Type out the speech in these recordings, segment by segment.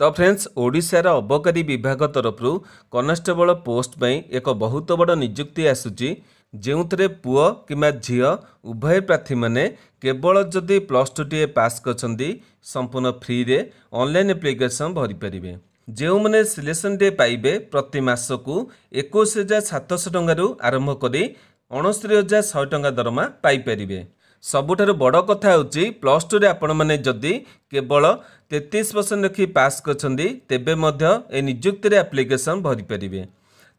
ତ ଫ୍ରେଣ୍ଡସ୍ ଓଡ଼ିଶାର ଅବକାରୀ ବିଭାଗ ତରଫରୁ କନେଷ୍ଟବଳ ପୋଷ୍ଟ ପାଇଁ ଏକ ବହୁତ ବଡ଼ ନିଯୁକ୍ତି ଆସୁଛି ଯେଉଁଥିରେ ପୁଅ କିମ୍ବା ଝିଅ ଉଭୟ ପ୍ରାର୍ଥୀମାନେ କେବଳ ଯଦି ପ୍ଲସ୍ ଟୁଟିଏ ପାସ୍ କରିଛନ୍ତି ସମ୍ପୂର୍ଣ୍ଣ ଫ୍ରିରେ ଅନଲାଇନ୍ ଆପ୍ଲିକେସନ୍ ଭରିପାରିବେ। ଯେଉଁମାନେ ସିଲେକ୍ସନ୍ଟିଏ ପାଇବେ ପ୍ରତି ମାସକୁ ଏକୋଇଶ ହଜାର ସାତଶହ ଟଙ୍କାରୁ ଆରମ୍ଭ କରି ଅଣସ୍ତରୀ ହଜାର ଶହେ ଟଙ୍କା ଦରମା ପାଇପାରିବେ। ସବୁଠାରୁ ବଡ଼ କଥା ହେଉଛି ପ୍ଲସ୍ ଟୁରେ ଆପଣମାନେ ଯଦି କେବଳ ତେତିଶ ପରସେଣ୍ଟ ରଖି ପାସ୍ କରିଛନ୍ତି ତେବେ ମଧ୍ୟ ଏ ନିଯୁକ୍ତିରେ ଆପ୍ଲିକେସନ୍ ଭରିପାରିବେ।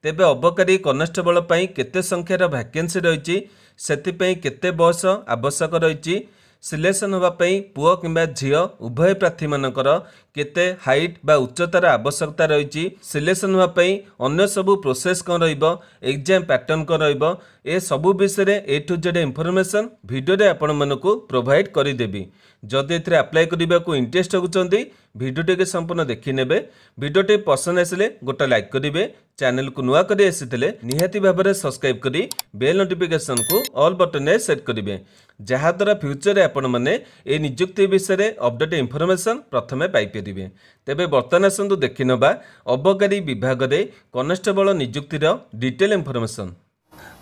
ତେବେ ଅବକାରୀ କନେଷ୍ଟବଳ ପାଇଁ କେତେ ସଂଖ୍ୟାର ଭ୍ୟାକେନ୍ସି ରହିଛି ସେଥିପାଇଁ କେତେ ବୟସ ଆବଶ୍ୟକ ରହିଛି ସିଲେକ୍ସନ୍ ହେବା ପାଇଁ ପୁଅ କିମ୍ବା ଝିଅ ଉଭୟ ପ୍ରାର୍ଥୀମାନଙ୍କର କେତେ ହାଇଟ୍ ବା ଉଚ୍ଚତାର ଆବଶ୍ୟକତା ରହିଛି ସିଲେକ୍ସନ୍ ହେବା ପାଇଁ ଅନ୍ୟ ସବୁ ପ୍ରୋସେସ୍ କ'ଣ ରହିବ ଏକ୍ଜାମ୍ ପ୍ୟାଟର୍ନ କ'ଣ ରହିବ ଏ ସବୁ ବିଷୟରେ ଏ ଟୁ ଜେଡ୍ ଇନଫର୍ମେସନ୍ ଭିଡ଼ିଓରେ ଆପଣମାନଙ୍କୁ ପ୍ରୋଭାଇଡ଼ କରିଦେବି। ଯଦି ଏଥିରେ ଆପ୍ଲାଏ କରିବାକୁ ଇଣ୍ଟରେଷ୍ଟ ହେଉଛନ୍ତି ଭିଡ଼ିଓଟିକୁ ସମ୍ପୂର୍ଣ୍ଣ ଦେଖିନେବେ। ଭିଡ଼ିଓଟି ପସନ୍ଦ ଆସିଲେ ଗୋଟେ ଲାଇକ୍ କରିବେ ଚ୍ୟାନେଲକୁ ନୂଆ କରି ଆସିଥିଲେ ନିହାତି ଭାବରେ ସବସ୍କ୍ରାଇବ୍ କରି ବେଲ୍ ନୋଟିଫିକେସନକୁ ଅଲ୍ ବଟନରେ ସେଟ୍ କରିବେ। ଯାହାଦ୍ୱାରା ଫ୍ୟୁଚରରେ ଆପଣମାନେ ଏ ନିଯୁକ୍ତି ବିଷୟରେ ଅପଡେଟ୍ ଇନଫର୍ମେସନ୍ ପ୍ରଥମେ ପାଇପାରିବେ। ତେବେ ବର୍ତ୍ତମାନ ଆସନ୍ତୁ ଦେଖିନେବା ଅବକାରୀ ବିଭାଗରେ କନେଷ୍ଟବଳ ନିଯୁକ୍ତିର ଡିଟେଲ୍ ଇନଫର୍ମେସନ୍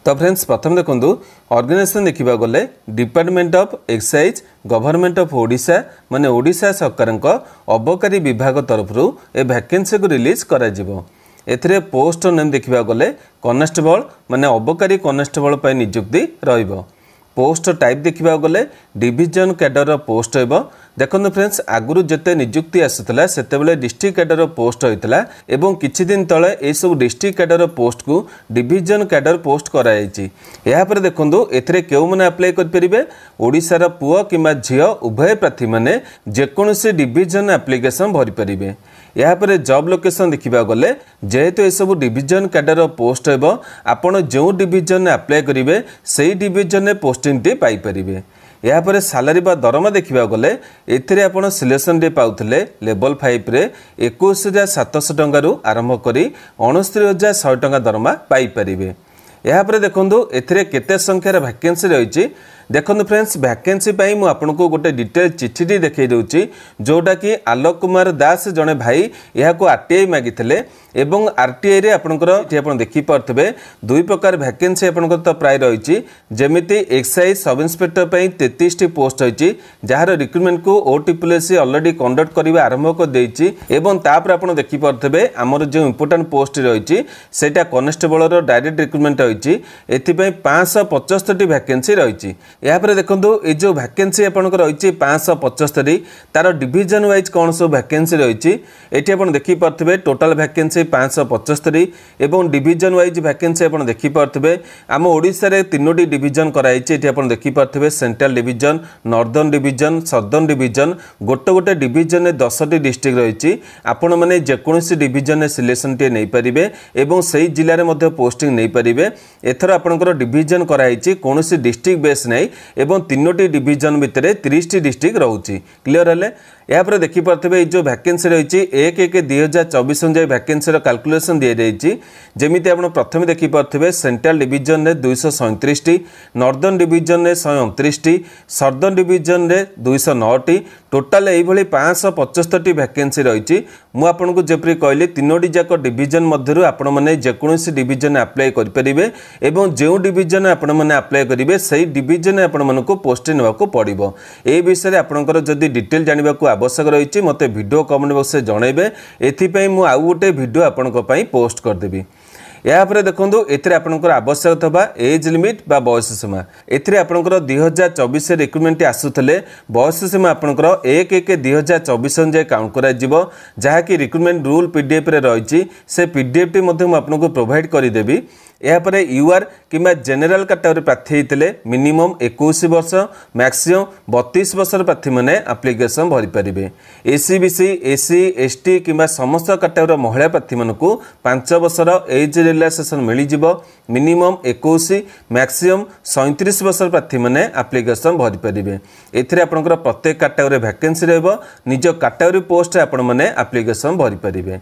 ତ ଫ୍ରେଣ୍ଡସ୍ ପ୍ରଥମେ ଦେଖନ୍ତୁ ଅର୍ଗାନାଇଜେସନ୍ ଦେଖିବାକୁ ଗଲେ department of excise government of Odisha ମାନେ ଓଡ଼ିଶା ସରକାରଙ୍କ ଅବକାରୀ ବିଭାଗ ତରଫରୁ ଏ ଭ୍ୟାକେନ୍ସିକୁ ରିଲିଜ୍ କରାଯିବ। ଏଥିରେ ପୋଷ୍ଟ ନେମ୍ ଦେଖିବାକୁ ଗଲେ କନେଷ୍ଟବଳ ମାନେ ଅବକାରୀ କନେଷ୍ଟବଳ ପାଇଁ ନିଯୁକ୍ତି ରହିବ। ପୋଷ୍ଟ ଟାଇପ୍ ଦେଖିବାକୁ ଗଲେ ଡିଭିଜନ କ୍ୟାଡରର ପୋଷ୍ଟ ହେବ ଦେଖନ୍ତୁ ଫ୍ରେଣ୍ଡସ୍ ଆଗରୁ ଯେତେ ନିଯୁକ୍ତି ଆସୁଥିଲା ସେତେବେଳେ ଡିଷ୍ଟ୍ରିକ୍ଟ କ୍ୟାଡର ପୋଷ୍ଟ ହୋଇଥିଲା ଏବଂ କିଛି ଦିନ ତଳେ ଏସବୁ ଡିଷ୍ଟ୍ରିକ୍ଟ କ୍ୟାଡର ପୋଷ୍ଟକୁ ଡିଭିଜନ କ୍ୟାଡର ପୋଷ୍ଟ କରାଯାଇଛି ଏହାପରେ ଦେଖନ୍ତୁ ଏଥିରେ କେଉଁମାନେ ଆପ୍ଲାଏ କରିପାରିବେ ଓଡ଼ିଶାର ପୁଅ କିମ୍ବା ଝିଅ ଉଭୟ ପ୍ରାର୍ଥୀମାନେ ଯେକୌଣସି ଡିଭିଜନ ଆପ୍ଲିକେସନ୍ ଭରିପାରିବେ ଏହାପରେ ଜବ୍ ଲୋକେସନ୍ ଦେଖିବାକୁ ଗଲେ ଯେହେତୁ ଏସବୁ ଡିଭିଜନ କ୍ୟାଡର ପୋଷ୍ଟ ହେବ ଆପଣ ଯେଉଁ ଡିଭିଜନରେ ଆପ୍ଲାଏ କରିବେ ସେହି ଡିଭିଜନରେ ପୋଷ୍ଟିଂଟି ପାଇପାରିବେ ଏହାପରେ ସାଲାରୀ ବା ଦରମା ଦେଖିବାକୁ ଗଲେ ଏଥିରେ ଆପଣ ସିଲେକ୍ସନ୍ ଡେ ପାଉଥିଲେ ଲେବଲ୍ ଫାଇଭ୍ରେ ଏକୋଇଶ ହଜାର ସାତଶହ ଟଙ୍କାରୁ ଆରମ୍ଭ କରି ଅଣସ୍ତରୀ ହଜାର ଶହେ ଟଙ୍କା ଦରମା ପାଇପାରିବେ। ଏହାପରେ ଦେଖନ୍ତୁ ଏଥିରେ କେତେ ସଂଖ୍ୟାର ଭ୍ୟାକେନ୍ସି ରହିଛି। ଦେଖନ୍ତୁ ଫ୍ରେଣ୍ଡସ୍ ଭ୍ୟାକେନ୍ସି ପାଇଁ ମୁଁ ଆପଣଙ୍କୁ ଗୋଟେ ଡିଟେଲ୍ ଚିଠିଟି ଦେଖାଇ ଦେଉଛି ଯେଉଁଟାକି ଆଲୋକ କୁମାର ଦାସ ଜଣେ ଭାଇ ଏହାକୁ ଆର୍ ଟି ଆଇ ମାଗିଥିଲେ। ଏବଂ ଆର୍ ଟି ଆଇରେ ଆପଣଙ୍କର ଏଠି ଆପଣ ଦେଖିପାରୁଥିବେ ଦୁଇ ପ୍ରକାର ଭ୍ୟାକେନ୍ସି ଆପଣଙ୍କର ତ ପ୍ରାୟ ରହିଛି। ଯେମିତି ଏକ୍ସାଇଜ୍ ସବ୍ ଇନ୍ସପେକ୍ଟର ପାଇଁ ତେତିଶଟି ପୋଷ୍ଟ ରହିଛି ଯାହାର ରିକ୍ରୁଟମେଣ୍ଟକୁ ଓ ଟିପୁଲେସି ଅଲରେଡ଼ି କଣ୍ଡକ୍ଟ କରିବା ଆରମ୍ଭ କରିଦେଇଛି ଏବଂ ତାପରେ ଆପଣ ଦେଖିପାରୁଥିବେ ଆମର ଯେଉଁ ଇମ୍ପୋର୍ଟାଣ୍ଟ ପୋଷ୍ଟ ରହିଛି ସେଇଟା କନେଷ୍ଟବଳର ଡାଇରେକ୍ଟ ରିକ୍ରୁଟମେଣ୍ଟ ରହିଛି। ଏଥିପାଇଁ ପାଞ୍ଚଶହ ପଞ୍ଚସ୍ତରୀ ଭ୍ୟାକେନ୍ସି ରହିଛି। ଏହାପରେ ଦେଖନ୍ତୁ ଏଇ ଯେଉଁ ଭ୍ୟାକେନ୍ସି ଆପଣଙ୍କର ରହିଛି ପାଞ୍ଚଶହ ପଞ୍ଚସ୍ତରୀ ତାର ଡିଭିଜନ ୱାଇଜ୍ କ'ଣ ସବୁ ଭ୍ୟାକେନ୍ସି ରହିଛି? ଏଠି ଆପଣ ଦେଖିପାରୁଥିବେ ଟୋଟାଲ୍ ଭ୍ୟାକେନ୍ସି ପାଞ୍ଚଶହ ପଞ୍ଚସ୍ତରୀ ଏବଂ ଡିଭିଜନ ୱାଇଜ୍ ଭ୍ୟାକେନ୍ସି ଆପଣ ଦେଖିପାରୁଥିବେ। ଆମ ଓଡ଼ିଶାରେ ତିନୋଟି ଡିଭିଜନ କରାଯାଇଛି ଏଠି ଆପଣ ଦେଖିପାରୁଥିବେ central division northern division southern division ଗୋଟେ ଗୋଟେ ଡିଭିଜନରେ ଦଶଟି ଡିଷ୍ଟ୍ରିକ୍ଟ ରହିଛି। ଆପଣମାନେ ଯେକୌଣସି ଡିଭିଜନରେ ସିଲେକ୍ସନଟିଏ ନେଇପାରିବେ ଏବଂ ସେହି ଜିଲ୍ଲାରେ ମଧ୍ୟ ପୋଷ୍ଟିଂ ନେଇପାରିବେ। ଏଥର ଆପଣଙ୍କର ଡିଭିଜନ କରାଯାଇଛି କୌଣସି ଡିଷ୍ଟ୍ରିକ୍ଟ ବେସ୍ ନାହିଁ ଏବଂ ତିନୋଟି ଡିଭିଜନ ଭିତରେ ତିରିଶଟି ଡିଷ୍ଟ୍ରିକ୍ଟ ରହୁଛି। କ୍ଲିଅର ହେଲେ? ଏହାପରେ ଦେଖିପାରୁଥିବେ ଏଇ ଯେଉଁ ଭ୍ୟାକେନ୍ସି ରହିଛି ଏକ ଏକ ଦୁଇ ହଜାର ଚବିଶ ଅନୁଯାୟୀ ଭ୍ୟାକେନ୍ସିର କାଲକୁଲେସନ୍ ଦିଆଯାଇଛି। ଯେମିତି ଆପଣ ପ୍ରଥମେ ଦେଖିପାରୁଥିବେ ସେଣ୍ଟ୍ରାଲ ଡିଭିଜନରେ ଦୁଇଶହ ସଇଁତିରିଶଟି ନର୍ଦର୍ନ ଡିଭିଜନରେ ଶହେ ଅଣତିରିଶଟି ସଦର୍ନ ଡିଭିଜନରେ ଦୁଇଶହ ନଅଟି ଟୋଟାଲ ଏଇଭଳି ପାଞ୍ଚଶହ ପଞ୍ଚସ୍ତରଟି ଭ୍ୟାକେନ୍ସି ରହିଛି। ମୁଁ ଆପଣଙ୍କୁ ଯେପରି କହିଲି ତିନୋଟି ଯାକ ଡିଭିଜନ ମଧ୍ୟରୁ ଆପଣମାନେ ଯେକୌଣସି ଡିଭିଜନରେ ଆପ୍ଲାଏ କରିପାରିବେ ଏବଂ ଯେଉଁ ଡିଭିଜନରେ ଆପଣମାନେ ଆପ୍ଲାଏ କରିବେ ସେହି ଡିଭିଜନରେ ଆପଣମାନଙ୍କୁ ପୋଷ୍ଟିଂ ନେବାକୁ ପଡ଼ିବ। ଏହି ବିଷୟରେ ଆପଣଙ୍କର ଯଦି ଡିଟେଲ୍ ଜାଣିବାକୁ ଆବଶ୍ୟକ ରହିଛି ମୋତେ ଭିଡ଼ିଓ କମେଣ୍ଟ ବକ୍ସରେ ଜଣାଇବେ। ଏଥିପାଇଁ ମୁଁ ଆଉ ଗୋଟେ ଭିଡ଼ିଓ ଆପଣଙ୍କ ପାଇଁ ପୋଷ୍ଟ କରିଦେବି। ଏହାପରେ ଦେଖନ୍ତୁ ଏଥିରେ ଆପଣଙ୍କର ଆବଶ୍ୟକ ଥିବା ଏଜ୍ ଲିମିଟ୍ ବା ବୟସ ସୀମା। ଏଥିରେ ଆପଣଙ୍କର ଦୁଇ ହଜାର ଚବିଶରେ ରିକ୍ରୁଟମେଣ୍ଟ ଆସୁଥିଲେ ବୟସ ସୀମା ଆପଣଙ୍କର ଏକ ଏକ ଦୁଇ ହଜାର ଚବିଶ ଅନୁଯାୟୀ କାଉଣ୍ଟ କରାଯିବ। ଯାହାକି ରିକ୍ରୁଟମେଣ୍ଟ ରୁଲ୍ ପି ଡି ଏଫ୍ରେ ରହିଛି ସେ ପି ଡି ଏଫ୍ଟି ମଧ୍ୟ ମୁଁ ଆପଣଙ୍କୁ ପ୍ରୋଭାଇଡ଼ କରିଦେବି। ଏହାପରେ ୟୁଆର୍ କିମ୍ବା ଜେନେରାଲ କାଟାଗୋରୀ ପ୍ରାର୍ଥୀ ହେଇଥିଲେ ମିନିମମ୍ ଏକୋଇଶ ବର୍ଷ ମ୍ୟାକ୍ସିମମ୍ ବତିଶ ବର୍ଷର ପ୍ରାର୍ଥୀମାନେ ଆପ୍ଲିକେସନ୍ ଭରିପାରିବେ। ଏସି ବିସି ଏସି ଏସ୍ଟି କିମ୍ବା ସମସ୍ତ କାଟାଗୋରୀର ମହିଳା ପ୍ରାର୍ଥୀମାନଙ୍କୁ ପାଞ୍ଚ ବର୍ଷର ଏଜ୍ ରିଲାକ୍ସେସନ୍ ମିଳିଯିବ। ମିନିମମ୍ ଏକୋଇଶ ମ୍ୟାକ୍ସିମମ୍ ସଇଁତିରିଶ ବର୍ଷର ପ୍ରାର୍ଥୀମାନେ ଆପ୍ଲିକେସନ୍ ଭରିପାରିବେ। ଏଥିରେ ଆପଣଙ୍କର ପ୍ରତ୍ୟେକ କାଟାଗୋରୀ ଭ୍ୟାକେନ୍ସି ରହିବ। ନିଜ କାଟାଗୋରୀ ପୋଷ୍ଟରେ ଆପଣମାନେ ଆପ୍ଲିକେସନ୍ ଭରିପାରିବେ।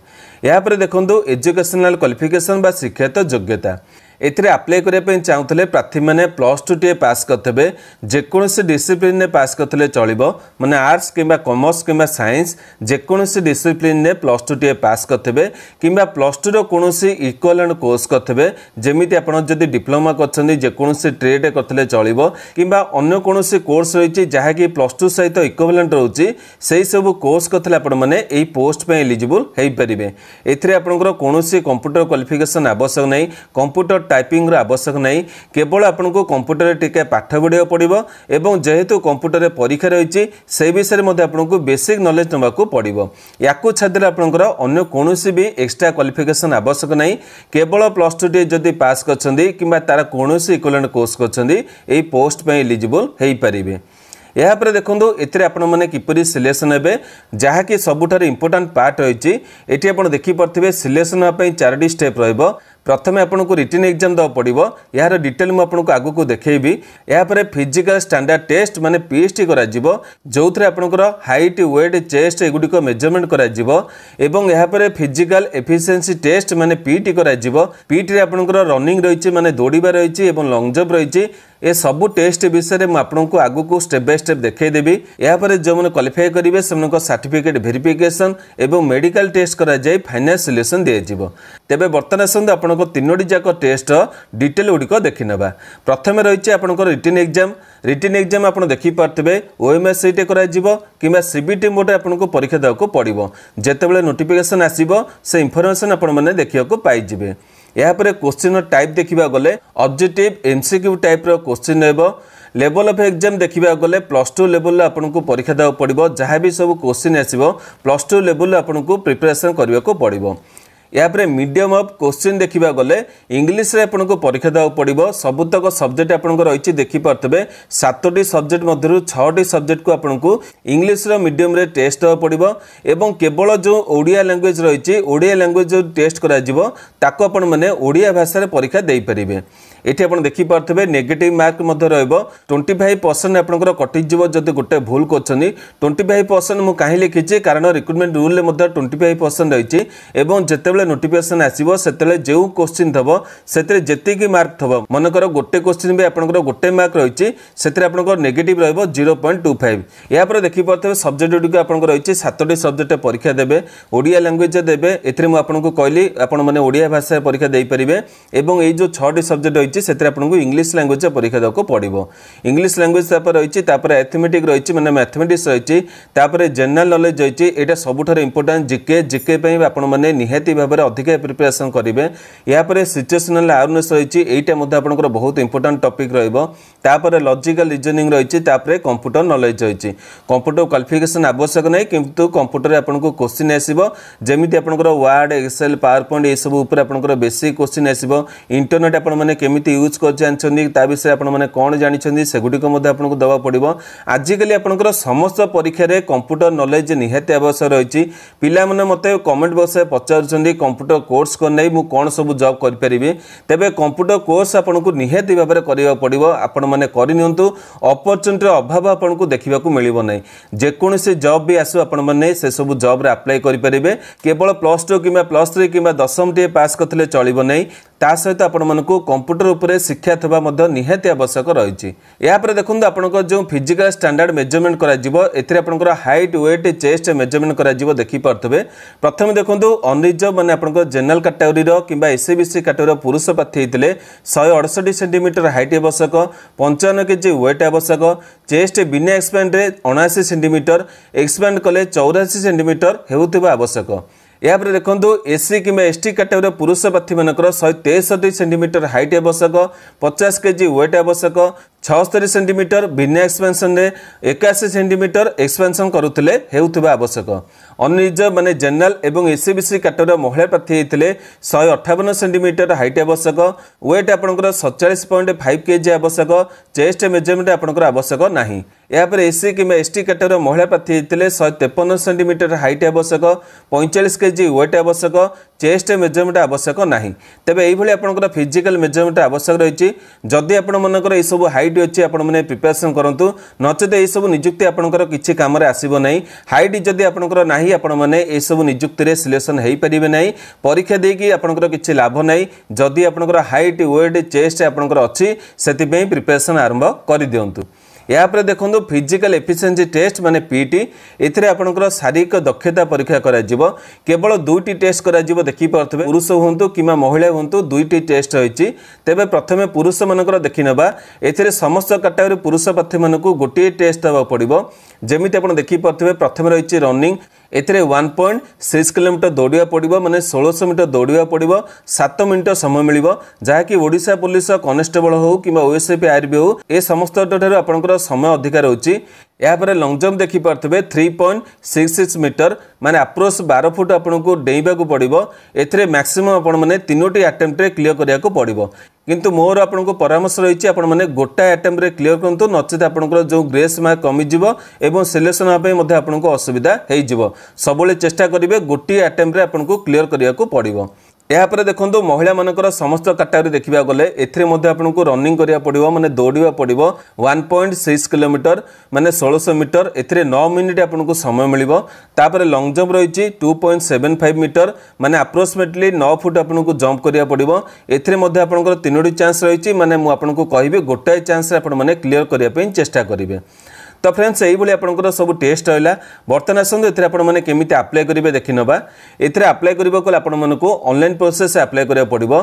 ଏହାପରେ ଦେଖନ୍ତୁ ଏଜୁକେସନାଲ କ୍ୱାଲିଫିକେସନ୍ ବା ଶିକ୍ଷାଗତ ଯୋଗ୍ୟତା। ଏଥିରେ ଆପ୍ଲାଏ କରିବା ପାଇଁ ଚାହୁଁଥିଲେ ପ୍ରାର୍ଥୀମାନେ ପ୍ଲସ୍ ଟୁଟିଏ ପାସ୍ କରିଥିବେ ଯେକୌଣସି ଡିସିପ୍ଲିନ୍ରେ ପାସ୍ କରିଥିଲେ ଚଳିବ ମାନେ ଆର୍ଟ୍ସ କିମ୍ବା କମର୍ସ କିମ୍ବା ସାଇନ୍ସ ଯେକୌଣସି ଡିସିପ୍ଲିନ୍ରେ ପ୍ଲସ୍ ଟୁଟିଏ ପାସ୍ କରିଥିବେ କିମ୍ବା ପ୍ଲସ୍ ଟୁର କୌଣସି ଇକ୍ୱାଲେଣ୍ଟ କୋର୍ସ କରିଥିବେ ଯେମିତି ଆପଣ ଯଦି ଡିପ୍ଲୋମା କରିଛନ୍ତି ଯେକୌଣସି ଟ୍ରେଡ୍ କରିଥିଲେ ଚଳିବ କିମ୍ବା ଅନ୍ୟ କୌଣସି କୋର୍ସ ରହିଛି ଯାହାକି ପ୍ଲସ୍ ଟୁ ସହିତ ଇକ୍ୱାଲେଣ୍ଟ ରହୁଛି ସେହି ସବୁ କୋର୍ସ କରିଥିଲେ ଆପଣମାନେ ଏହି ପୋଷ୍ଟ ପାଇଁ ଏଲିଜିବୁଲ୍ ହୋଇପାରିବେ ଏଥିରେ ଆପଣଙ୍କର କୌଣସି କମ୍ପ୍ୟୁଟର କ୍ୱାଲିଫିକେସନ୍ ଆବଶ୍ୟକ ନାହିଁ କମ୍ପ୍ୟୁଟର ଟାଇପିଂର ଆବଶ୍ୟକ ନାହିଁ। କେବଳ ଆପଣଙ୍କୁ କମ୍ପ୍ୟୁଟରରେ ଟିକେ ପାଠ ପଢ଼ିବାକୁ ପଡ଼ିବ ଏବଂ ଯେହେତୁ କମ୍ପ୍ୟୁଟରରେ ପରୀକ୍ଷା ରହିଛି ସେହି ବିଷୟରେ ମଧ୍ୟ ଆପଣଙ୍କୁ ବେସିକ୍ ନଲେଜ ନେବାକୁ ପଡ଼ିବ। ୟାକୁ ଛାଡ଼ିଦେଲେ ଆପଣଙ୍କର ଅନ୍ୟ କୌଣସି ବି ଏକ୍ସଟ୍ରା କ୍ୱାଲିଫିକେସନ୍ ଆବଶ୍ୟକ ନାହିଁ। କେବଳ ପ୍ଲସ୍ ଟୁଟି ଯଦି ପାସ୍ କରିଛନ୍ତି କିମ୍ବା ତାର କୌଣସି ଇକ୍ୱାଲେଣ୍ଟ କୋର୍ସ କରିଛନ୍ତି ଏହି ପୋଷ୍ଟ ପାଇଁ ଏଲିଜିବୁଲ୍ ହୋଇପାରିବେ। ଏହାପରେ ଦେଖନ୍ତୁ ଏଥିରେ ଆପଣମାନେ କିପରି ସିଲେକ୍ସନ୍ ହେବେ ଯାହାକି ସବୁଠାରୁ ଇମ୍ପୋର୍ଟାଣ୍ଟ ପାର୍ଟ ରହିଛି। ଏଠି ଆପଣ ଦେଖିପାରୁଥିବେ ସିଲେକ୍ସନ୍ ହେବା ପାଇଁ ଚାରୋଟି ଷ୍ଟେପ୍ ରହିବ। ପ୍ରଥମେ ଆପଣଙ୍କୁ ରିଟିନ୍ ଏକ୍ଜାମ୍ ଦେବାକୁ ପଡ଼ିବ। ଏହାର ଡିଟେଲ୍ ମୁଁ ଆପଣଙ୍କୁ ଆଗକୁ ଦେଖେଇବି। ଏହାପରେ ଫିଜିକାଲ୍ ଷ୍ଟାଣ୍ଡାର୍ଡ ଟେଷ୍ଟ ମାନେ ପି କରାଯିବ। ଯେଉଁଥିରେ ଆପଣଙ୍କର ହାଇଟ୍ ୱେଟ୍ ଚେଷ୍ଟ ଏଗୁଡ଼ିକ ମେଜରମେଣ୍ଟ କରାଯିବ। ଏବଂ ଏହାପରେ ଫିଜିକାଲ୍ ଏଫିସିଏନ୍ସି ଟେଷ୍ଟ ମାନେ ପି ଟି କରାଯିବ। ପିଟିରେ ଆପଣଙ୍କର ରନିଂ ରହିଛି ମାନେ ଦୌଡ଼ିବା ରହିଛି ଏବଂ ଲଙ୍ଗ ଜମ୍ପ ରହିଛି। ଏ ସବୁ ଟେଷ୍ଟ ବିଷୟରେ ମୁଁ ଆପଣଙ୍କୁ ଆଗକୁ ଷ୍ଟେପ୍ ବାଇ ଷ୍ଟେପ୍ ଦେଖାଇଦେବି। ଏହାପରେ ଯେଉଁମାନେ କ୍ୱାଲିଫାଏ କରିବେ ସେମାନଙ୍କ ସାର୍ଟିଫିକେଟ୍ ଭେରିଫିକେସନ୍ ଏବଂ ମେଡ଼ିକାଲ ଟେଷ୍ଟ କରାଯାଇ ଫାଇନାଲ୍ ସିଲେକ୍ସନ୍ ଦିଆଯିବ। ତେବେ ବର୍ତ୍ତମାନ ଆସନ୍ତୁ ଆପଣଙ୍କ ତିନୋଟି ଯାକ ଟେଷ୍ଟର ଡିଟେଲ୍ ଗୁଡ଼ିକ ଦେଖିନେବା। ପ୍ରଥମେ ରହିଛି ଆପଣଙ୍କର ରିଟିନ୍ ଏକ୍ଜାମ୍ ରିଟିନ୍ ଏକ୍ଜାମ୍ ଆପଣ ଦେଖିପାରୁଥିବେ ଓଏମ୍ଏସ୍ ସେଇଟି କରାଯିବ କିମ୍ବା ସିବିଟି ମୋଡ଼ରେ ଆପଣଙ୍କୁ ପରୀକ୍ଷା ଦେବାକୁ ପଡ଼ିବ। ଯେତେବେଳେ ନୋଟିଫିକେସନ୍ ଆସିବ ସେ ଇନଫର୍ମେସନ୍ ଆପଣମାନେ ଦେଖିବାକୁ ପାଇଯିବେ। ଏହାପରେ କୋଶ୍ଚିନ୍ର ଟାଇପ୍ ଦେଖିବାକୁ ଗଲେ ଅବଜେକ୍ଟିଭ୍ ଏମ୍ସିକ୍ୟୁ ଟାଇପ୍ର କୋଶ୍ଚିନ୍ ହେବ। ଲେଭଲ୍ ଅଫ୍ ଏକ୍ଜାମ୍ ଦେଖିବାକୁ ଗଲେ ପ୍ଲସ୍ ଟୁ ଲେଭେଲରେ ଆପଣଙ୍କୁ ପରୀକ୍ଷା ଦେବାକୁ ପଡ଼ିବ। ଯାହା ବି ସବୁ କୋଶ୍ଚିନ୍ ଆସିବ ପ୍ଲସ୍ ଟୁ ଲେଭେଲରେ ଆପଣଙ୍କୁ ପ୍ରିପାରେସନ୍ କରିବାକୁ ପଡ଼ିବ। ଏହାପରେ ମିଡ଼ିୟମ୍ ଅଫ୍ କୋଶ୍ଚିନ୍ ଦେଖିବାକୁ ଗଲେ ଇଂଲିଶରେ ଆପଣଙ୍କୁ ପରୀକ୍ଷା ଦେବାକୁ ପଡ଼ିବ ସବୁତକ ସବଜେକ୍ଟ ଆପଣଙ୍କର ରହିଛି ଦେଖିପାରୁଥିବେ ସାତଟି ସବଜେକ୍ଟ ମଧ୍ୟରୁ ଛଅଟି ସବଜେକ୍ଟକୁ ଆପଣଙ୍କୁ ଇଂଲିଶର ମିଡ଼ିୟମ୍ରେ ଟେଷ୍ଟ ଦେବାକୁ ପଡ଼ିବ ଏବଂ କେବଳ ଯେଉଁ ଓଡ଼ିଆ ଲାଙ୍ଗୁଏଜ୍ ରହିଛି ଓଡ଼ିଆ ଲାଙ୍ଗୁଏଜ୍ ଯେଉଁ ଟେଷ୍ଟ କରାଯିବ ତାକୁ ଆପଣମାନେ ଓଡ଼ିଆ ଭାଷାରେ ପରୀକ୍ଷା ଦେଇପାରିବେ ଏଠି ଆପଣ ଦେଖିପାରୁଥିବେ ନେଗେଟିଭ୍ ମାର୍କ ମଧ୍ୟ ରହିବ ଟ୍ୱେଣ୍ଟି ଫାଇଭ୍ ପରସେଣ୍ଟ ଆପଣଙ୍କର କଟିଯିବ ଯଦି ଗୋଟେ ଭୁଲ କରୁଛନ୍ତି ଟ୍ୱେଣ୍ଟି ଫାଇଭ୍ ପରସେଣ୍ଟ ମୁଁ କାହିଁ ଲେଖିଛି କାରଣ ରିକ୍ରୁଟମେଣ୍ଟ ରୁଲ୍ରେ ମଧ୍ୟ ଟ୍ୱେଣ୍ଟି ଫାଇଭ୍ ପରସେଣ୍ଟ ରହିଛି ଏବଂ ଯେତେବେଳେ ନୋଟିଫିକେସନ୍ ଆସିବ ସେତେବେଳେ ଯେଉଁ କୋଶ୍ଚିନ୍ ଥବ ସେଥିରେ ଯେତିକି ମାର୍କ ଥବ ମନେକର ଗୋଟେ କୋଶ୍ଚିନ୍ ବି ଆପଣଙ୍କର ଗୋଟେ ମାର୍କ ରହିଛି ସେଥିରେ ଆପଣଙ୍କର ନେଗେଟିଭ୍ ରହିବ ଜିରୋ ପଏଣ୍ଟ ଟୁ ଫାଇଭ୍ ଏହାପରେ ଦେଖିପାରୁଥିବେ ସବଜେକ୍ଟ ଗୁଡ଼ିକ ଆପଣଙ୍କର ରହିଛି ସାତଟି ସବଜେକ୍ଟ ପରୀକ୍ଷା ଦେବେ ଓଡ଼ିଆ ଲାଙ୍ଗୁଏଜ୍ ଦେବେ ଏଥିରେ ମୁଁ ଆପଣଙ୍କୁ କହିଲି ଆପଣମାନେ ଓଡ଼ିଆ ଭାଷାରେ ପରୀକ୍ଷା ଦେଇପାରିବେ ଏବଂ ଏଇ ଯେଉଁ ଛଅଟି ସବଜେକ୍ଟ ରହିଛି ସେଥିରେ ଆପଣଙ୍କୁ ଇଂଲିଶ ଲାଙ୍ଗୁଏଜ୍ ପରୀକ୍ଷା ଦେବାକୁ ପଡ଼ିବ। ଇଂଲିଶ ଲାଙ୍ଗୁଏଜ୍ ତାପରେ ରହିଛି ତାପରେ ଆଥମେଟିକ୍ ରହିଛି ମାନେ ମ୍ୟାଥମେଟିକ୍ସ ରହିଛି ତାପରେ ଜେନେରାଲ ନଲେଜ ରହିଛି ଏଇଟା ସବୁଠାରୁ ଇମ୍ପୋର୍ଟାଣ୍ଟ ଜିକେ ଜିକେ ପାଇଁ ଆପଣମାନେ ନିହାତି ଭାବରେ ଅଧିକା ପ୍ରିପାରେସନ୍ କରିବେ। ଏହାପରେ ସିଚୁଏସନାଲ ଆୱାରନେସ୍ ରହିଛି ଏଇଟା ମଧ୍ୟ ଆପଣଙ୍କର ବହୁତ ଇମ୍ପୋର୍ଟାଣ୍ଟ ଟପିକ୍ ରହିବ। ତାପରେ ଲଜିକାଲ ରିଜନିଂ ରହିଛି ତାପରେ କମ୍ପ୍ୟୁଟର ନଲେଜ ରହିଛି। କମ୍ପ୍ୟୁଟର କ୍ୱାଲିଫିକେସନ୍ ଆବଶ୍ୟକ ନାହିଁ କିନ୍ତୁ କମ୍ପ୍ୟୁଟରରେ ଆପଣଙ୍କୁ କୋଶ୍ଚିନ୍ ଆସିବ। ଯେମିତି ଆପଣଙ୍କର ୱାର୍ଡ଼ ଏକ୍ସେଲ୍ ପାୱାର ପଏଣ୍ଟ ଏସବୁ ଉପରେ ଆପଣଙ୍କର ବେଶୀ କୋଶ୍ଚିନ୍ ଆସିବ। ଇଣ୍ଟରନେଟ୍ ଆପଣମାନେ କେମିତି ୟୁଜ୍ କରି ଜାଣିଛନ୍ତି ତା ବିଷୟରେ ଆପଣମାନେ କ'ଣ ଜାଣିଛନ୍ତି ସେଗୁଡ଼ିକ ମଧ୍ୟ ଆପଣଙ୍କୁ ଦେବାକୁ ପଡ଼ିବ। ଆଜିକାଲି ଆପଣଙ୍କର ସମସ୍ତ ପରୀକ୍ଷାରେ କମ୍ପ୍ୟୁଟର ନଲେଜ ନିହାତି ଆବଶ୍ୟକ ରହିଛି। ପିଲାମାନେ ମୋତେ କମେଣ୍ଟ ବକ୍ସରେ ପଚାରୁଛନ୍ତି কম্পুটর কোর্স কু নেই মু কোণ সবু জব করিপারিবি তেবে কম্পুটর কোর্স আপনার নিহতি ভাবে করা পড়ব আপন মানে করে নিউ অপরচুনিটির অভাব আপনার দেখা মিলব না যেকোন জব বি আসু আপন মানে সেসব জব্রে আপ্লাই করিপারিবে কেবল প্লস টু কিংবা প্লস থ্রি কিংবা দশম টিএ করলে চলব না ତା ସହିତ ଆପଣମାନଙ୍କୁ କମ୍ପ୍ୟୁଟର ଉପରେ ଶିକ୍ଷା ଥିବା ମଧ୍ୟ ନିହାତି ଆବଶ୍ୟକ ରହିଛି। ଏହାପରେ ଦେଖନ୍ତୁ ଆପଣଙ୍କର ଯେଉଁ ଫିଜିକାଲ ଷ୍ଟାଣ୍ଡାର୍ଡ ମେଜରମେଣ୍ଟ କରାଯିବ ଏଥିରେ ଆପଣଙ୍କର ହାଇଟ୍ ୱେଟ୍ ଚେଷ୍ଟ ମେଜରମେଣ୍ଟ କରାଯିବ ଦେଖିପାରୁଥିବେ। ପ୍ରଥମେ ଦେଖନ୍ତୁ ଅନରିଜର୍ଭ ମାନେ ଆପଣଙ୍କର ଜେନେରାଲ କାଟାଗୋରୀର କିମ୍ବା ଏସ୍ସି ବିସି କାଟାଗୋରୀର ପୁରୁଷ ପ୍ରାର୍ଥୀ ହେଇଥିଲେ। ଶହେ ଅଡ଼ଷଠି ସେଣ୍ଟିମିଟର ହାଇଟ୍ ଆବଶ୍ୟକ ପଞ୍ଚାବନ କେଜି ୱେଟ୍ ଆବଶ୍ୟକ ଚେଷ୍ଟ ବିନା ଏକ୍ସପ୍ୟାଣ୍ଡରେ ଅଣାଅଶୀ ସେଣ୍ଟିମିଟର ଏକ୍ସପ୍ୟାଣ୍ଡ କଲେ ଚଉରାଅଶୀ ସେଣ୍ଟିମିଟର ହେଉଥିବା ଆବଶ୍ୟକ। ଏହାପରେ ଦେଖନ୍ତୁ ଏସ୍ସି କିମ୍ବା ଏସ୍ଟି କାଟାଗୋରୀର ପୁରୁଷ ପ୍ରାର୍ଥୀମାନଙ୍କର ଶହେ ତେଷଠି ସେଣ୍ଟିମିଟର ହାଇଟ୍ ଆବଶ୍ୟକ ପଚାଶ କେଜି ୱେଟ୍ ଆବଶ୍ୟକ ଛଅସ୍ତରୀ ସେଣ୍ଟିମିଟର ବିନା ଏକ୍ସପେନ୍ସନରେ ଏକାଅଶୀ ସେଣ୍ଟିମିଟର ଏକ୍ସପେନ୍ସନ୍ କରୁଥିଲେ ହେଉଥିବା ଆବଶ୍ୟକ। ଅନରିଜର୍ଭ ମାନେ ଜେନେରାଲ ଏବଂ ଏସ୍ସି ବିସି କାଟାଗୋରୀର ମହିଳା ପ୍ରାର୍ଥୀ ହେଇଥିଲେ ଶହେ ଅଠାବନ ସେଣ୍ଟିମିଟର ହାଇଟ୍ ଆବଶ୍ୟକ ୱେଟ୍ ଆପଣଙ୍କର ସତଚାଳିଶ ପଏଣ୍ଟ ଫାଇଭ୍ କେଜି ଆବଶ୍ୟକ ଚେଷ୍ଟ ମେଜରମେଣ୍ଟ ଆପଣଙ୍କର ଆବଶ୍ୟକ ନାହିଁ। ଏହାପରେ ଏସ୍ସି କିମ୍ବା ଏସ୍ ଟି କ୍ୟାଟେଗୋରୀର ମହିଳା ପ୍ରାର୍ଥୀ ହେଇଥିଲେ ଶହେ ତେପନ ସେଣ୍ଟିମିଟର ହାଇଟ୍ ଆବଶ୍ୟକ ପଇଁଚାଳିଶ କେଜି ୱେଟ୍ ଆବଶ୍ୟକ ଚେଷ୍ଟ ମେଜରମେଣ୍ଟ ଆବଶ୍ୟକ ନାହିଁ। ତେବେ ଏଇଭଳି ଆପଣଙ୍କର ଫିଜିକାଲ ମେଜରମେଣ୍ଟ ଆବଶ୍ୟକ ରହିଛି। ଯଦି ଆପଣ ମନେକର ଏଇସବୁ ହାଇଟ୍ ଅଛି ଆପଣମାନେ ପ୍ରିପାରେସନ୍ କରନ୍ତୁ। ନଚେତ ଏଇସବୁ ନିଯୁକ୍ତି ଆପଣଙ୍କର କିଛି କାମରେ ଆସିବ ନାହିଁ। ହାଇଟ୍ ଯଦି ଆପଣଙ୍କର ନାହିଁ ଆପଣମାନେ ଏସବୁ ନିଯୁକ୍ତିରେ ସିଲେକ୍ସନ୍ ହୋଇପାରିବେ ନାହିଁ। ପରୀକ୍ଷା ଦେଇକି ଆପଣଙ୍କର କିଛି ଲାଭ ନାହିଁ। ଯଦି ଆପଣଙ୍କର ହାଇଟ୍ ୱେଟ୍ ଚେଷ୍ଟ ଆପଣଙ୍କର ଅଛି ସେଥିପାଇଁ ପ୍ରିପାରେସନ୍ ଆରମ୍ଭ କରିଦିଅନ୍ତୁ। ଏହାପରେ ଦେଖନ୍ତୁ ଫିଜିକାଲ ଏଫିସିଏନ୍ସି ଟେଷ୍ଟ ମାନେ ପିଟି ଏଥିରେ ଆପଣଙ୍କର ଶାରୀରିକ ଦକ୍ଷତା ପରୀକ୍ଷା କରାଯିବ। କେବଳ ଦୁଇଟି ଟେଷ୍ଟ କରାଯିବ ଦେଖିପାରୁଥିବେ ପୁରୁଷ ହୁଅନ୍ତୁ କିମ୍ବା ମହିଳା ହୁଅନ୍ତୁ ଦୁଇଟି ଟେଷ୍ଟ ରହିଛି। ତେବେ ପ୍ରଥମେ ପୁରୁଷମାନଙ୍କର ଦେଖିନେବା। ଏଥିରେ ସମସ୍ତ କାଟାଗୋରୀ ପୁରୁଷ ପ୍ରାର୍ଥୀମାନଙ୍କୁ ଗୋଟିଏ ଟେଷ୍ଟ ଦେବାକୁ ପଡ଼ିବ। ଯେମିତି ଆପଣ ଦେଖିପାରୁଥିବେ ପ୍ରଥମେ ରହିଛି ରନିଂ ଏଥିରେ ୱାନ୍ ପଏଣ୍ଟ ସିକ୍ସ କିଲୋମିଟର ଦୌଡ଼ିବାକୁ ପଡ଼ିବ ମାନେ ଷୋଳଶହ ମିଟର ଦୌଡ଼ିବାକୁ ପଡ଼ିବ ସାତ ମିନିଟ ସମୟ ମିଳିବ ଯାହାକି ଓଡ଼ିଶା ପୋଲିସ କନେଷ୍ଟବଳ ହେଉ କିମ୍ବା ଓଏସ୍ଏପି ଆର୍ବି ହେଉ ଏ ସମସ୍ତଙ୍କଠାରୁ ଆପଣଙ୍କର ସମୟ ଅଧିକା ରହୁଛି। ଏହାପରେ ଲଙ୍ଗ ଜମ୍ପ ଦେଖିପାରୁଥିବେ three point six six metre ମାନେ ଆପ୍ରୋଚ୍ ବାର ଫୁଟ ଆପଣଙ୍କୁ ଡେଇଁବାକୁ ପଡ଼ିବ। ଏଥିରେ ମ୍ୟାକ୍ସିମମ୍ ଆପଣମାନେ ତିନୋଟି ଆଟେମ୍ପ୍ଟରେ କ୍ଲିୟର କରିବାକୁ ପଡ଼ିବ। କିନ୍ତୁ ମୋର ଆପଣଙ୍କୁ ପରାମର୍ଶ ରହିଛି ଆପଣମାନେ ଗୋଟାଏ ଆଟେମ୍ପ୍ଟରେ କ୍ଲିୟର କରନ୍ତୁ ନଚେତ ଆପଣଙ୍କର ଯେଉଁ ଗ୍ରେସ୍ ମାର୍କ କମିଯିବ ଏବଂ ସିଲେକ୍ସନ୍ ହେବା ପାଇଁ ମଧ୍ୟ ଆପଣଙ୍କୁ ଅସୁବିଧା ହେଇଯିବ। ସବୁବେଳେ ଚେଷ୍ଟା କରିବେ ଗୋଟିଏ ଆଟେମ୍ପ୍ଟରେ ଆପଣଙ୍କୁ କ୍ଲିୟର କରିବାକୁ ପଡ଼ିବ। ଏହାପରେ ଦେଖନ୍ତୁ ମହିଳାମାନଙ୍କର ସମସ୍ତ କାଟାଗୋରୀ ଦେଖିବାକୁ ଗଲେ ଏଥିରେ ମଧ୍ୟ ଆପଣଙ୍କୁ ରନିଂ କରିବାକୁ ପଡ଼ିବ ମାନେ ଦୌଡ଼ିବାକୁ ପଡ଼ିବ ୱାନ୍ ପଏଣ୍ଟ ସିକ୍ସ କିଲୋମିଟର ମାନେ ଷୋଳଶହ ମିଟର ଏଥିରେ ନଅ ମିନିଟ୍ ଆପଣଙ୍କୁ ସମୟ ମିଳିବ ତାପରେ ଲଙ୍ଗ ଜମ୍ପ ରହିଛି two point seven five metre ମାନେ ଆପ୍ରୋକ୍ସିମେଟଲି ନଅ ଫୁଟ ଆପଣଙ୍କୁ ଜମ୍ପ କରିବାକୁ ପଡ଼ିବ ଏଥିରେ ମଧ୍ୟ ଆପଣଙ୍କର ତିନୋଟି ଚାନ୍ସ ରହିଛି ମାନେ ମୁଁ ଆପଣଙ୍କୁ କହିବି ଗୋଟାଏ ଚାନ୍ସରେ ଆପଣମାନେ କ୍ଲିୟର କରିବା ପାଇଁ ଚେଷ୍ଟା କରିବେ ତ ଫ୍ରେଣ୍ଡସ୍ ଏଇଭଳି ଆପଣଙ୍କର ସବୁ ଟେଷ୍ଟ ରହିଲା। ବର୍ତ୍ତମାନ ଆସନ୍ତୁ ଏଥିରେ ଆପଣମାନେ କେମିତି ଆପ୍ଲାଏ କରିବେ ଦେଖିନେବା। ଏଥିରେ ଆପ୍ଲାଏ କରିବାକୁ ହେଲେ ଆପଣମାନଙ୍କୁ ଅନଲାଇନ୍ ପ୍ରୋସେସ୍ ଆପ୍ଲାଏ କରିବାକୁ ପଡ଼ିବ।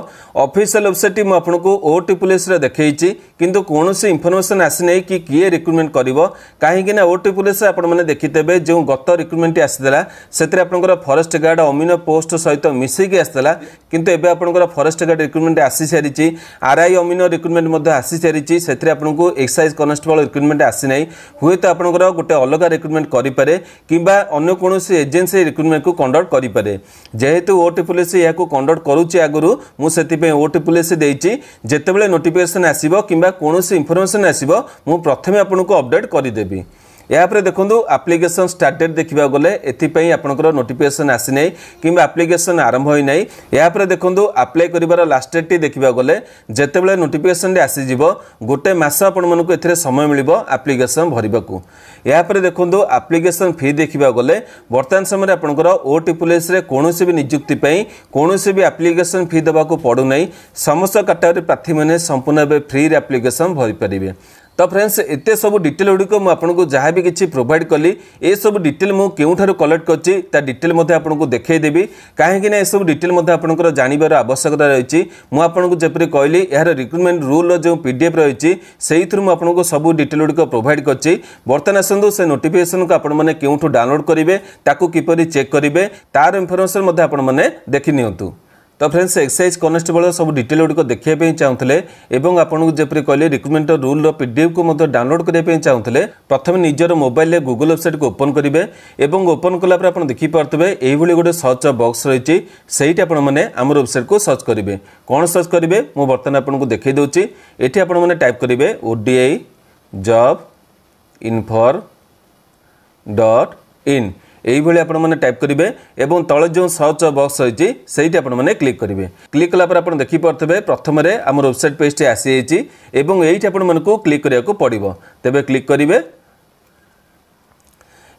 ଅଫିସିଆଲ ୱେବସାଇଟ୍ଟି ମୁଁ ଆପଣଙ୍କୁ ଓ ଟି ପୁଲିସରେ ଦେଖାଇଛି। କିନ୍ତୁ କୌଣସି ଇନଫର୍ମେସନ୍ ଆସିନାହିଁ କି କିଏ ରିକ୍ରୁଟମେଣ୍ଟ କରିବ। କାହିଁକି ନା ଓ ଟି ପୁଲିସରେ ଆପଣମାନେ ଦେଖିଥିବେ ଯେଉଁ ଗତ ରିକ୍ରୁଟମେଣ୍ଟଟି ଆସିଥିଲା ସେଥିରେ ଆପଣଙ୍କର ଫରେଷ୍ଟ ଗାର୍ଡ଼ ଅମିନ ପୋଷ୍ଟ ସହିତ ମିଶିକି ଆସିଥିଲା। କିନ୍ତୁ ଏବେ ଆପଣଙ୍କର ଫରେଷ୍ଟ ଗାର୍ଡ଼ ରିକ୍ରୁଟମେଣ୍ଟ ଆସିସାରିଛି। ଆର୍ଆଇ ଅମିନ ରିକ୍ରୁଟମେଣ୍ଟ ମଧ୍ୟ ଆସିସାରିଛି। ସେଥିରେ ଆପଣଙ୍କୁ ଏକ୍ସାଇଜ୍ କନେଷ୍ଟବଳ ରିକ୍ରୁଟମେଣ୍ଟ ଆସିନାହିଁ। ହୁଏତ ଆପଣଙ୍କର ଗୋଟେ ଅଲଗା ରିକ୍ରୁଟମେଣ୍ଟ କରିପାରେ କିମ୍ବା ଅନ୍ୟ କୌଣସି ଏଜେନ୍ସି ରିକ୍ରୁଟମେଣ୍ଟକୁ କଣ୍ଡକ୍ଟ କରିପାରେ। ଯେହେତୁ ଓଟି ପୋଲିସ ଏହାକୁ କଣ୍ଡକ୍ଟ କରୁଛି ଆଗରୁ ମୁଁ ସେଥିପାଇଁ ଓଟି ପୋଲିସ ଦେଇଛି। ଯେତେବେଳେ ନୋଟିଫିକେସନ୍ ଆସିବ କିମ୍ବା କୌଣସି ଇନଫର୍ମେସନ୍ ଆସିବ ମୁଁ ପ୍ରଥମେ ଆପଣଙ୍କୁ ଅପଡେଟ୍ କରିଦେବି। ଏହାପରେ ଦେଖନ୍ତୁ ଆପ୍ଲିକେସନ୍ ଷ୍ଟାର୍ଟ ଡେଟ୍ ଦେଖିବାକୁ ଗଲେ ଏଥିପାଇଁ ଆପଣଙ୍କର ନୋଟିଫିକେସନ୍ ଆସିନାହିଁ କିମ୍ବା ଆପ୍ଲିକେସନ୍ ଆରମ୍ଭ ହୋଇନାହିଁ। ଏହାପରେ ଦେଖନ୍ତୁ ଆପ୍ଲାଏ କରିବାର ଲାଷ୍ଟ ଡେଟ୍ଟି ଦେଖିବାକୁ ଗଲେ ଯେତେବେଳେ ନୋଟିଫିକେସନ୍ଟି ଆସିଯିବ ଗୋଟେ ମାସ ଆପଣମାନଙ୍କୁ ଏଥିରେ ସମୟ ମିଳିବ ଆପ୍ଲିକେସନ୍ ଭରିବାକୁ। ଏହାପରେ ଦେଖନ୍ତୁ ଆପ୍ଲିକେସନ୍ ଫି ଦେଖିବାକୁ ଗଲେ ବର୍ତ୍ତମାନ ସମୟରେ ଆପଣଙ୍କର ଓଟି ପୋଲିସରେ କୌଣସି ବି ନିଯୁକ୍ତି ପାଇଁ କୌଣସି ବି ଆପ୍ଲିକେସନ୍ ଫି ଦେବାକୁ ପଡ଼ୁନାହିଁ। ସମସ୍ତ କାଟାଗୋରୀ ପ୍ରାର୍ଥୀମାନେ ସମ୍ପୂର୍ଣ୍ଣ ଭାବେ ଫ୍ରିରେ ଆପ୍ଲିକେସନ୍ ଭରିପାରିବେ। ତ ଫ୍ରେଣ୍ଡସ୍ ଏତେ ସବୁ ଡିଟେଲ୍ ଗୁଡ଼ିକ ମୁଁ ଆପଣଙ୍କୁ ଯାହା ବି କିଛି ପ୍ରୋଭାଇଡ଼ କଲି ଏସବୁ ଡିଟେଲ୍ ମୁଁ କେଉଁଠାରୁ କଲେକ୍ଟ କରିଛି ତା ଡିଟେଲ୍ ମଧ୍ୟ ଆପଣଙ୍କୁ ଦେଖାଇଦେବି। କାହିଁକି ନା ଏସବୁ ଡିଟେଲ୍ ମଧ୍ୟ ଆପଣଙ୍କର ଜାଣିବାର ଆବଶ୍ୟକତା ରହିଛି। ମୁଁ ଆପଣଙ୍କୁ ଯେପରି କହିଲି ଏହାର ରିକ୍ରୁଟମେଣ୍ଟ ରୁଲ୍ର ଯେଉଁ ପି ରହିଛି ସେଇଥିରୁ ମୁଁ ଆପଣଙ୍କୁ ସବୁ ଡିଟେଲ୍ ଗୁଡ଼ିକ ପ୍ରୋଭାଇଡ଼ କରିଛି। ବର୍ତ୍ତମାନ ଆସନ୍ତୁ ସେ ନୋଟିଫିକେସନ୍କୁ ଆପଣମାନେ କେଉଁଠୁ ଡାଉନଲୋଡ଼ କରିବେ ତାକୁ କିପରି ଚେକ୍ କରିବେ ତାର ଇନଫର୍ମେସନ୍ ମଧ୍ୟ ଆପଣମାନେ ଦେଖିନିଅନ୍ତୁ তো ফ্রেন্ডস এক্সাইজ কনস্টেবল সব ডিটেল গুড়ি দেখা চাহুলে এবং আপনার যেপরি কহিলেন রিক্রুটমেন্ট রুল পিডিএফ কু ডাউনলোড করা চাহুলে প্রথমে নিজের মোবাইলে গুগল ওয়েবসাইট ওপন করবে এবং ওপন কলাপরে আপনার দেখিপারে এইভাবে গোটে সর্চ বক্স রয়েছে সেইটি আপনার আমার ওয়েবসাইট কু সর্চ করবে কোণ সর্চ করবে মু বর্তমানে আপনার দেখাই দেছি এটি আপনার টাইপ করবে ODI job info dot in D I job info dot in এইভাবে আপনার টাইপ করবে এবং তলে যে সর্চ বক্স রয়েছে সেইটি আপনার ক্লিক করবে ক্লিক কলাপরে আপনার দেখিপারে প্রথমে আমার ওয়েবসাইট পেজটি আসি যাই এবং এইটি আপনার ক্লিক করা পড়ব তেবে ক্লিক করবে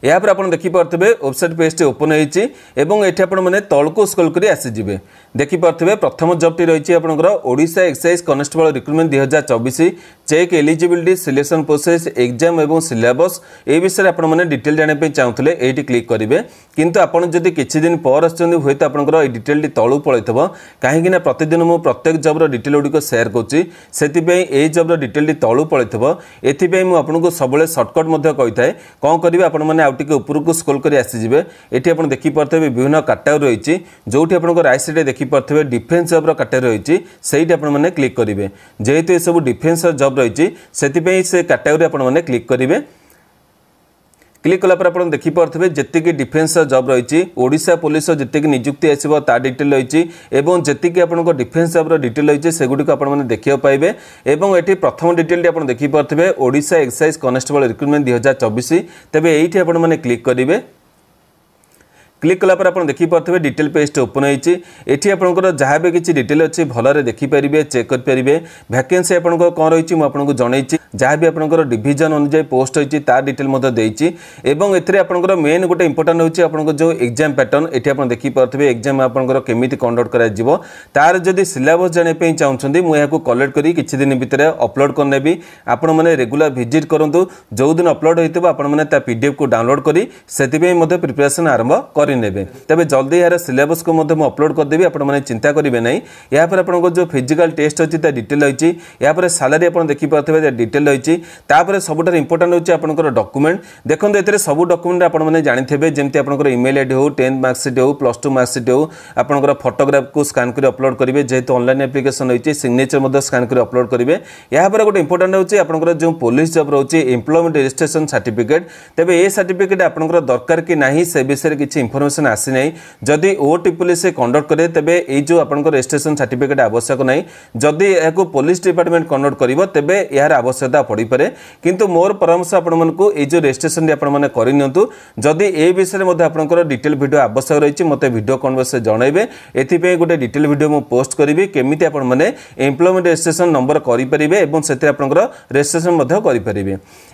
ଏହାପରେ ଆପଣ ଦେଖିପାରୁଥିବେ ୱେବସାଇଟ୍ ପେଜ୍ଟି ଓପନ୍ ହୋଇଛି ଏବଂ ଏଠି ଆପଣମାନେ ତଳକୁ ସ୍କ୍ରୋଲ୍ କରି ଆସିଯିବେ ଦେଖିପାରୁଥିବେ ପ୍ରଥମ ଜବ୍ଟି ରହିଛି ଆପଣଙ୍କର ଓଡ଼ିଶା ଏକ୍ସାଇଜ୍ କନେଷ୍ଟବଳ ରିକ୍ରୁଟମେଣ୍ଟ ଦୁଇହଜାର ଚବିଶ check eligibility selection process exam ଏବଂ ସିଲାବସ୍ ଏ ବିଷୟରେ ଆପଣମାନେ ଡିଟେଲ୍ ଜାଣିବା ପାଇଁ ଚାହୁଁଥିଲେ ଏଇଠି କ୍ଲିକ୍ କରିବେ। କିନ୍ତୁ ଆପଣ ଯଦି କିଛି ଦିନ ପରେ ଆସୁଛନ୍ତି ହୁଏତ ଆପଣଙ୍କର ଏଇ ଡିଟେଲ୍ଟି ତଳୁ ପଳେଇଥିବ। କାହିଁକିନା ପ୍ରତିଦିନ ମୁଁ ପ୍ରତ୍ୟେକ ଜବ୍ର ଡିଟେଲ୍ ଗୁଡ଼ିକ ସେୟାର୍ କରୁଛି। ସେଥିପାଇଁ ଏହି ଜବ୍ର ଡିଟେଲ୍ଟି ତଳୁ ପଳେଇଥିବ। ଏଥିପାଇଁ ମୁଁ ଆପଣଙ୍କୁ ସବୁବେଳେ ସର୍ଟକଟ୍ ମଧ୍ୟ କହିଥାଏ। କ'ଣ କରିବେ ଆପଣମାନେ ଆଉ ଟିକିଏ ଉପରକୁ ସ୍କୋଲ୍ କରି ଆସିଯିବେ। ଏଠି ଆପଣ ଦେଖିପାରୁଥିବେ ବିଭିନ୍ନ କାଟାଗୋରୀ ରହିଛି। ଯେଉଁଠି ଆପଣଙ୍କ ରାଇଟ୍ ସାଇଡ଼୍ରେ ଦେଖିପାରୁଥିବେ ଡିଫେନ୍ସ ଜବ୍ର କାଟାଗୋରୀ ରହିଛି। ସେଇଠି ଆପଣମାନେ କ୍ଲିକ୍ କରିବେ। ଯେହେତୁ ଏସବୁ ଡିଫେନ୍ସ ଜବ୍ର রয়েছে সেপাই সে ক্যাটাগোরি আপনার ক্লিক করবে ক্লিক কলাপরে আপনার দেখিপারে যেত ডিফেন্স জব রয়েছে ওড়শা পুলিশর যেত নিযুক্তি আসব তা ডিটেল রয়েছে এবং যেত আপনার ডিফেন্স জব্র ডিটেল রয়েছে সেগুড়ি আপনার দেখা পাইবে এবং এটি প্রথম ডিটেলটি আপনার দেখিপারে ওড়শা এক্সাইজ কনস্টেবল রিক্রুটমেন্ট দুই হাজার চবিশ তবে এইটি আপনার ক্লিক করবে ক্লিক কলা পরে আপনার দেখিপারে ডিটেল পেজটি ওপন হয়েছে এটি আপনার যা বি কিছু ডিটেল অছি ভালরে দেখিপারে চেক করে ভ্যাকেন্সি আপনার কম রয়েছে মু আপনার জনাইছি যা বি আপনার ডিভিজন অনুযায়ী পোস্ট হয়েছে তার ডিটেল দিয়েছি এবং এতে আপনার মেন গোটে ইম্পর্টাট হচ্ছে আপনার যে এক্সাম প্যাটর্ন এটি আপনার দেখিপারে এক্সাম আপনার কেমিতি কন্ডক্ট করা তার যদি সিলাবস জাঁয়া চাহুমান মু কলেক্ট করি কিছু দিন ভিতরে অপলোড করে আপন মানে রেগুলার ভিজিট করতু যেদিন অপলোড হয়ে আপনার তা পিডিএফ কু ডাউনলোড করে সেপাই প্রিপারেসন আরম্ভ করে କରିନେବେ ତେବେ ଜଲ୍ଦି ଏହାର ସିଲାବସ୍କୁ ମଧ୍ୟ ମୁଁ ଅପଲୋଡ଼ କରିଦେବି ଆପଣମାନେ ଚିନ୍ତା କରିବେ ନାହିଁ। ଏହାପରେ ଆପଣଙ୍କ ଯେଉଁ ଫିଜିକାଲ୍ ଟେଷ୍ଟ ଅଛି ତା ଡିଟେଲ୍ ରହିଛି। ଏହାପରେ ସାଲାରୀ ଆପଣ ଦେଖିପାରୁଥିବେ ତା ଡିଟେଲ୍ ରହିଛି। ତାପରେ ସବୁଠାରୁ ଇମ୍ପୋର୍ଟାଣ୍ଟ ହେଉଛି ଆପଣଙ୍କର ଡକୁମେଣ୍ଟ ଦେଖନ୍ତୁ ଏଥିରେ ସବୁ ଡକୁମେଣ୍ଟ ଆପଣମାନେ ଜାଣିଥିବେ ଯେମିତି ଆପଣଙ୍କର ଇମେଲ୍ ଆଇ ଡି ହେଉ ଟେନ୍ଥ ମାର୍କସିଟ୍ ହେଉ ପ୍ଲସ୍ ଟୁ ମାର୍କସିଟ୍ ହେଉ ଆପଣଙ୍କର ଫଟୋଗ୍ରାଫକୁ ସ୍କାନ୍ କରି ଅପଲୋଡ଼ କରିବେ। ଯେହେତୁ ଅନଲାଇନ୍ ଆପ୍ଲିକେସନ୍ ରହିଛି ସିଗ୍ନେଚର ମଧ୍ୟ ସ୍କାନ୍ କରି ଅପଲୋଡ଼ କରିବେ। ଏହାପରେ ଗୋଟେ ଇମ୍ପୋର୍ଟାଣ୍ଟ ହେଉଛି ଆପଣଙ୍କର ଯେଉଁ ପୋଲିସ ଜବ୍ ରହୁଛି ଏମ୍ପ୍ଲୟମେଣ୍ଟ ରେଜିଷ୍ଟ୍ରେସନ୍ ସାର୍ଟିଫିକେଟ୍ ତେବେ ଏ ସାର୍ଟିଫିକେଟ୍ ଆପଣଙ୍କର ଦରକାର କି ନାହିଁ ସେ ବିଷୟରେ କିଛି ଇନଫର୍ମେସନ୍ ইনফরমেশন আসি নাই যদি ও টিপুলিস কন্ডক্ট করে তেবে এই যে আপনার রেজিষ্ট্রেসন সার্টিফিকেট আবশ্যক নাই যদি এখন পুলিশ ডিপার্টমেন্ট কন্ডক্ট করব তেবে এর আবশ্যকতা পড়িপরে কিন্তু মোর পরামর্শ আপনার এই যে রেজিষ্ট্রেসনটি আপনার করে নিউ যদি এই বিষয়ে মধ্যে আপনার ডিটেল ভিডিও আবশ্যক রয়েছে মতো ভিডিও কনভর্সে জনাইবে এথিপাই গোটে ডিটেল ভিডিও মু পোস্ট করবি কেমিতি আপনার এমপ্লয়মেন্ট রেজিষ্ট্রেসন নম্বর করে এবং সেটি আপনার রেজিষ্ট্রেসন করে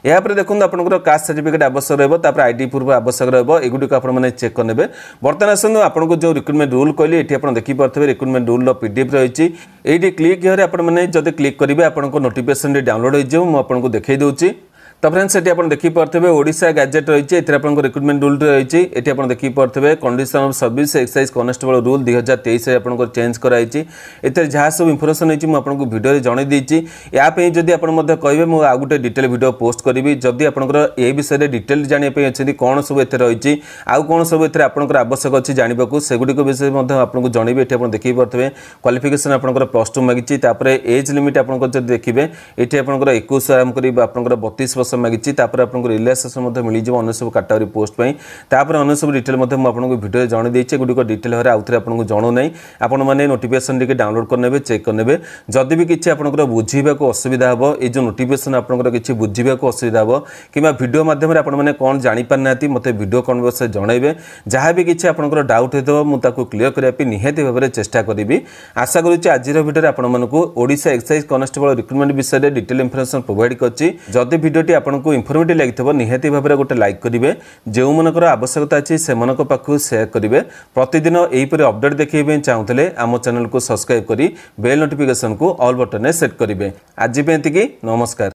এরপরে দেখুন আপনার কাস্ট সার্টিফিকেট আবশ্যক রহব তাপরে আইডি প্রুফ আবশ্যক রহব এগুড়ি আপনার চেক করে নেবে। ବର୍ତ୍ତମାନ ଆସନ୍ତୁ ଆପଣଙ୍କୁ ଯେଉଁ ରିକ୍ରୁଟମେଣ୍ଟ ରୁଲ୍ କହିଲି ଏଠି ଆପଣ ଦେଖିପାରୁଥିବେ ରିକ୍ରୁଟମେଣ୍ଟ ରୁଲ୍ର ପି ଡି ଏଫ୍ ରହିଛି। ଏଇଠି କ୍ଲିକ୍ ହେରେ ଆପଣମାନେ ଯଦି କ୍ଲିକ୍ କରିବେ ଆପଣଙ୍କ ନୋଟିଫିକେସନ୍ଟି ଡାଉନଲୋଡ଼ ହୋଇଯିବ ମୁଁ ଆପଣଙ୍କୁ ଦେଖାଇ ଦେଉଛି। তো ফ্রেন্ডস এটি আপনার দেখিপারে ওড়শা গ্যাজেট রয়েছে এতে আপনার রিক্রুটমেন্ট রুল রয়েছে। এটি আপনার দেখিপারে condition of service excise constable rule দুই হাজার তেইশে আপনার চেঞ্জ করা হয়েছে এতে যা সব ইনফরমেশন হয়েছে আপনার ভিডিওরে জনাই দিয়েছি ইয়াপাই যদি আপনার কে মু আউ গোটে ডিটেল ভিডিও পোস্ট করবি যদি আপনার এই বিষয়ে ডিটেল জাঁয়া অনেক কোণ সব এতে রয়েছে আউ কোণ সব এতে আপনার আবশ্যক অছি জাঁয়া সেগুড়ি বিষয়ে আপনার জনাইবে এটি আপনার দেখিপারে কোয়ালিফিকেসন আপনার প্লস টু মাগিছি তাপরে এজ লিমিট আপনার যদি দেখবে এটি আপনার একুশ আরম্ভ করি আপনার বତିশ ବର୍ଷ ମାଗିଛି ତାପରେ ଆପଣଙ୍କୁ ରିଲାକ୍ସେସନ୍ ମଧ୍ୟ ମିଳିଯିବ ଅନ୍ୟ ସବୁ କାଟାଗୋରୀ ପୋଷ୍ଟ ପାଇଁ ତାପରେ ଅନ୍ୟ ସବୁ ଡିଟେଲ୍ ମଧ୍ୟ ମୁଁ ଆପଣଙ୍କୁ ଭିଡ଼ିଓରେ ଜଣାଇ ଦେଇଛି ଏଗୁଡ଼ିକ ଡିଟେଲ୍ ଭାବରେ ଆଉଥରେ ଆପଣଙ୍କୁ ଜଣାଉ ନାହିଁ ଆପଣମାନେ ନୋଟିଫିକେସନ୍ ଟିକେ ଡାଉନଲୋଡ଼ କରିନେବେ ଚେକ୍ କରିନେବେ ଯଦି ବି କିଛି ଆପଣଙ୍କର ବୁଝିବାକୁ ଅସୁବିଧା ହେବ ଏଇ ଯେଉଁ ନୋଟିଫିକେସନ୍ ଆପଣଙ୍କର କିଛି ବୁଝିବାକୁ ଅସୁବିଧା ହେବ କିମ୍ବା ଭିଡ଼ିଓ ମାଧ୍ୟମରେ ଆପଣମାନେ କ'ଣ ଜାଣିପାରିନାହାନ୍ତି ମୋତେ ଭିଡ଼ିଓ କନଭର୍ସରେ ଜଣାଇବେ। ଯାହା ବି କିଛି ଆପଣଙ୍କର ଡାଉଟ୍ ହୋଇଥିବ ମୁଁ ତାକୁ କ୍ଲିୟର କରିବା ପାଇଁ ନିହାତି ଭାବରେ ଚେଷ୍ଟା କରିବି। ଆଶା କରୁଛି ଆଜିର ଭିଡ଼ିଓରେ ଆପଣମାନଙ୍କୁ ଓଡ଼ିଶା ଏକ୍ସାଇଜ୍ କନେଷ୍ଟବଳ ରିକ୍ରୁଟମେଣ୍ଟ ବିଷୟରେ ଡିଟେଲ୍ ଇନଫର୍ମେସନ୍ ପ୍ରୋଭାଇଡ଼ କରିଛି। ଯଦି ଭିଡ଼ିଓଟି ଆପଣଙ୍କୁ ଇନଫର୍ମେଟିଭ୍ ଲାଗିଥିବ ନିହାତି ଭାବରେ ଗୋଟେ ଲାଇକ୍ କରିବେ। ଯେଉଁମାନଙ୍କର ଆବଶ୍ୟକତା ଅଛି ସେମାନଙ୍କ ପାଖକୁ ସେୟାର କରିବେ। ପ୍ରତିଦିନ ଏହିପରି ଅପଡେଟ୍ ଦେଖିବା ପାଇଁ ଚାହୁଁଥିଲେ ଆମ ଚ୍ୟାନେଲକୁ ସବସ୍କ୍ରାଇବ୍ କରି ବେଲ୍ ନୋଟିଫିକେସନକୁ ଅଲ୍ ବଟନରେ ସେଟ୍ କରିବେ। ଆଜି ପାଇଁ ଏତିକି। ନମସ୍କାର।